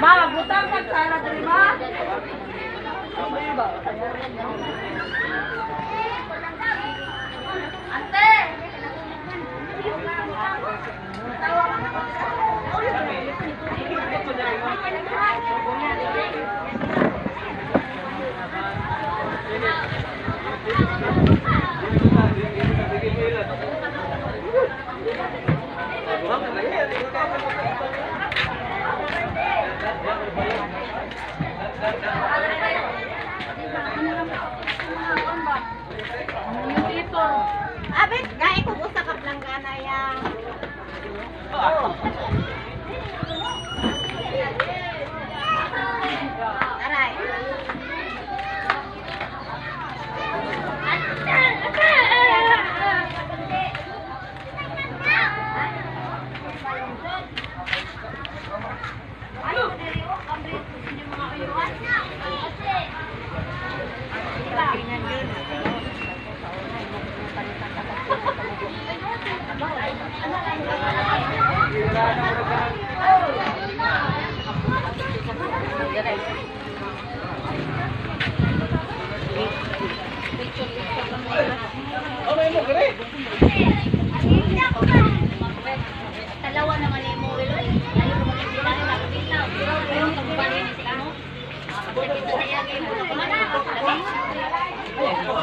Ma, butang ka sana diri ma. Ante. Thank you.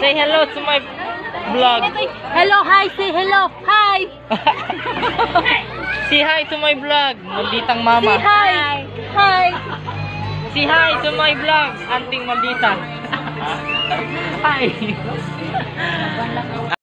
say hello to my vlog. Hello, hi, say hello. Hi. Say hi to my vlog. Malditang mama. hi. Hi. Say hi to my vlog. Anting maldita. Hi.